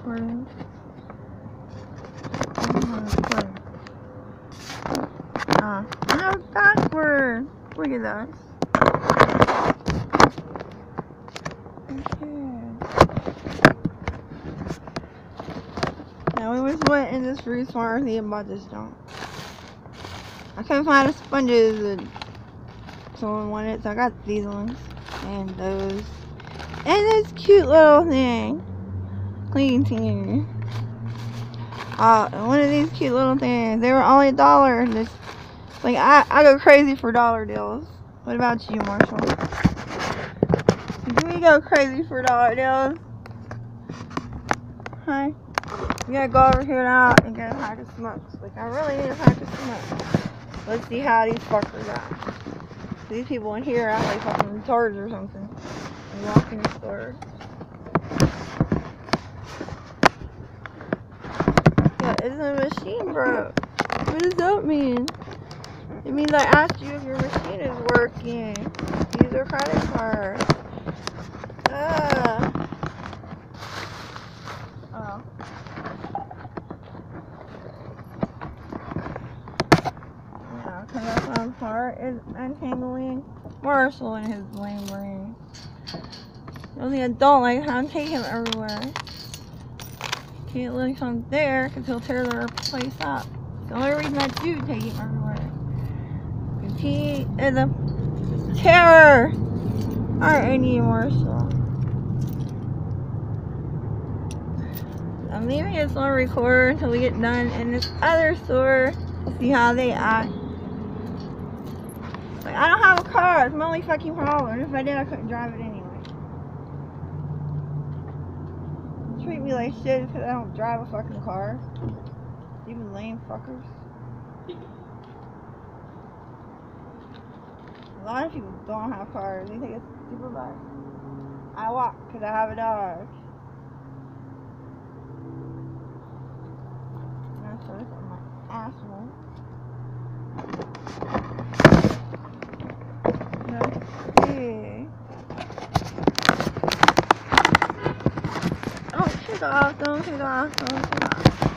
recording. I'm. Ah, no, backward. Look at that. Okay. Now we just went in this Fruth Pharmacy and bought this junk. I couldn't find the sponges that someone wanted, so I got these ones and those. And this cute little thing. Clean thing. Uh, one of these cute little things. They were only a dollar. This, like, I, I go crazy for dollar deals. What about you, Marshall? Do you go crazy for dollar deals? Hi. We gotta go over here now and get a pack of smokes. Like, I really need a pack of smokes. Let's see how these fuckers act. These people in here act like fucking retards or something. Walk in the store. It's a machine broke. What does that mean? It means I asked you if your machine is working. Use your credit card. Ah. Oh. Yeah, because that one part is untangling Marshall and his lame brain. The only adult like how I'm taking him everywhere. Can't let him there because he'll tear their place up. The only reason I do take him everywhere. He is a terror. I need Marshall. I'm leaving this on record until we get done in this other store to see how they act. Like, I don't have a car. It's my only fucking problem. If I did, I couldn't drive it anyway. Like shit because I don't drive a fucking car. Even lame fuckers. A lot of people don't have cars. They think it's super bad. I walk because I have a dog. My asshole. Okay. Oh, shoot off, don't shoot off, don't shoot off.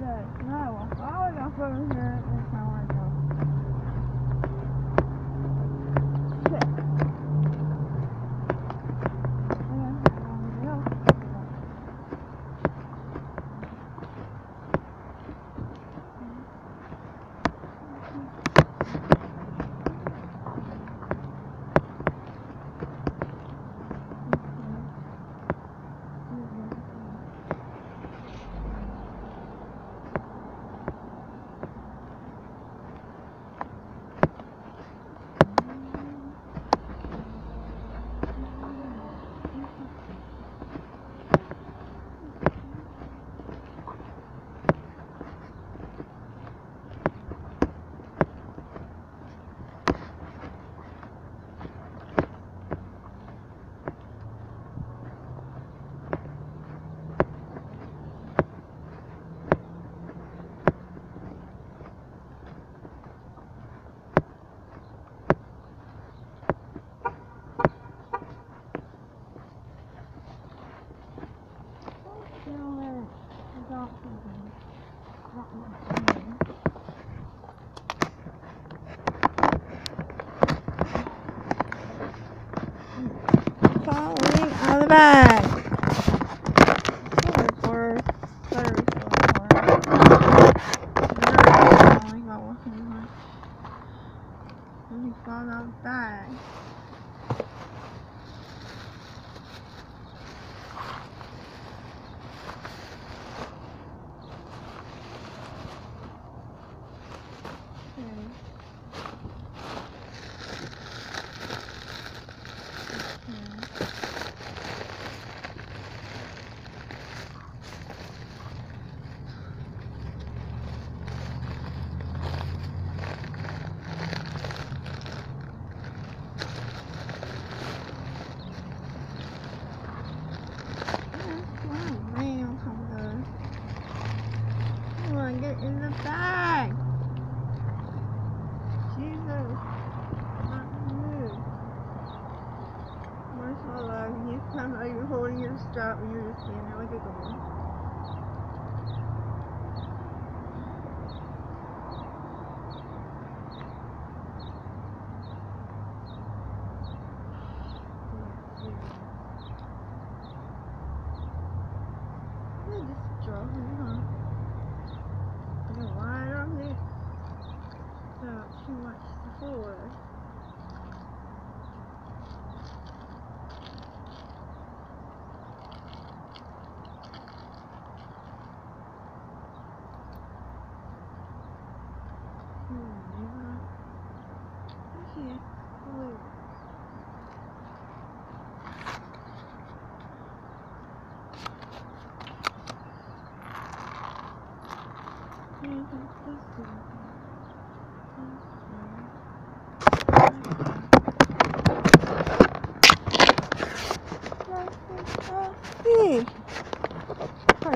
that. No, I was going here. It's my wife. Falling out of the bag. Sorry for sorry for fall out of the bag. get in the bag. Jesus. Not move. Where's my He's not even holding your strap and you're just standing there like a girl. just drove me, huh? You know why I don't think so too much before. Hmm, yeah. Okay. Blue. Hey,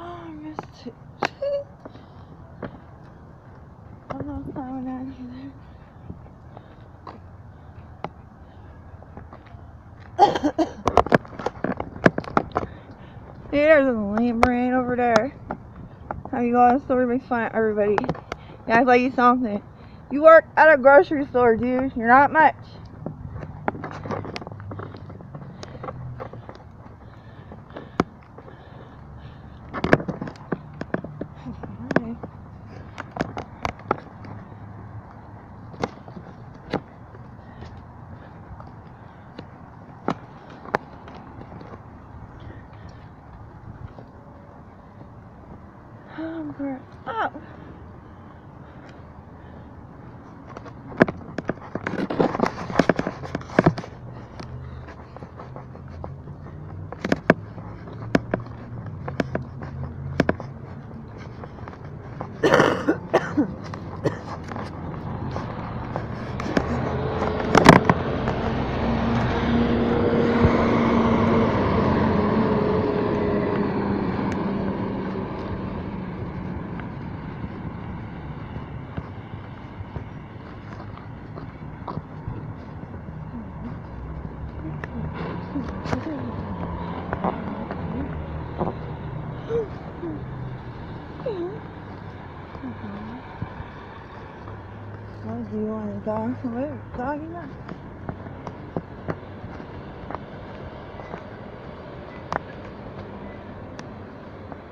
Oh, I missed it. I'm not climbing out there's a lame brain over there. How you a story makes fun of everybody. You act like you something. You work at a grocery store, dude. You're not much. Alright. Oh, crap. Oh. What do you want a dog? What dog you got?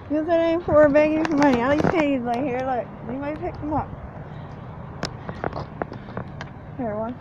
Because it ain't for begging for money. At least pennies like here, look. Anybody pick them up? Here, one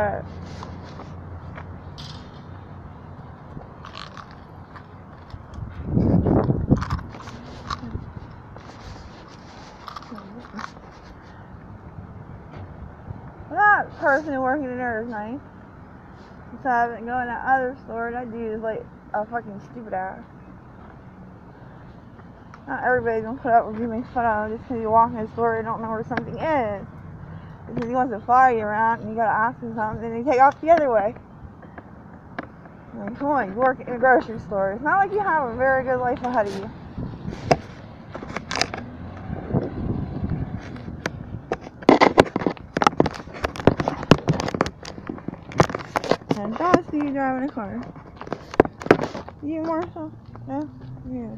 are. That person working in there is nice. So I haven't gone to that other store that dude is like a fucking stupid ass. Not everybody's gonna put up with making fun of just because you walk in a store and don't know where something is. Because he wants to fly you around and you gotta ask him something and they take off the other way. Mean, come on, you work in a grocery store. It's not like you have a very good life ahead of you. And that's you driving a car. You, Marshall? No? Yeah.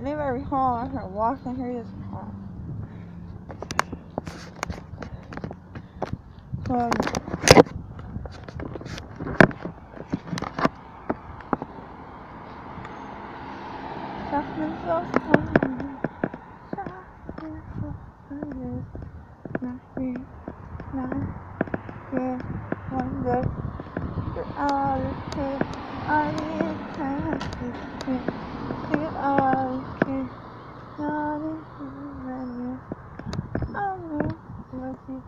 If I recall, I heard walking through this car. Um, Something so funny. Something so funny. Nothing, nothing. One day, you're out of here. I need time to think. You're out of here. Not even you. I know what you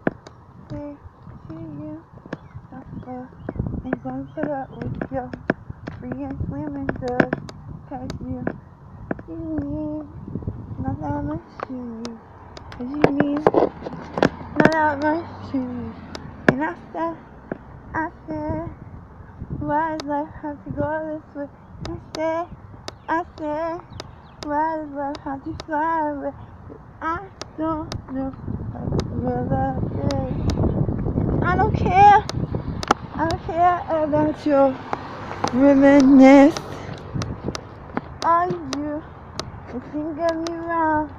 say to you. Suffer. Gonna put up with you. Free and swimming good. Cause you, you need not much to me. Cause you need not much to me. And I said, I said, why does life have to go this way? I said, I said, why does life have to fly away? I don't know what love is. I don't care. I don't care about your reminiscence. All you is think of me wrong.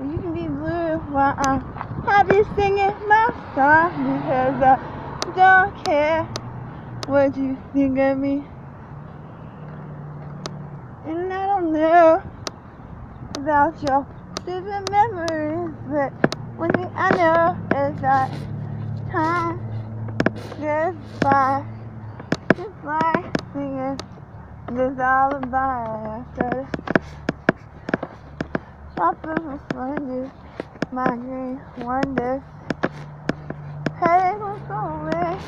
You can be blue while I'm happy singing my song because I don't care what you think of me. And I don't know about your stupid memories, but one thing I know is that time just like singing this lullaby after shopping for splendid migraine wonders. Headache will go away.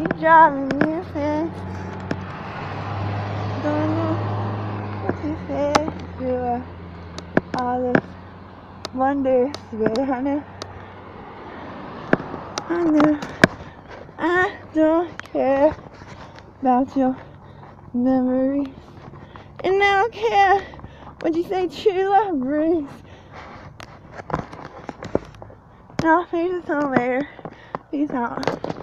You driving me insane. Don't know what you say to uh, all this wonders, but I know, I don't care about your memories, and I don't care what you say true love brings. And I'll finish this one later. Peace out.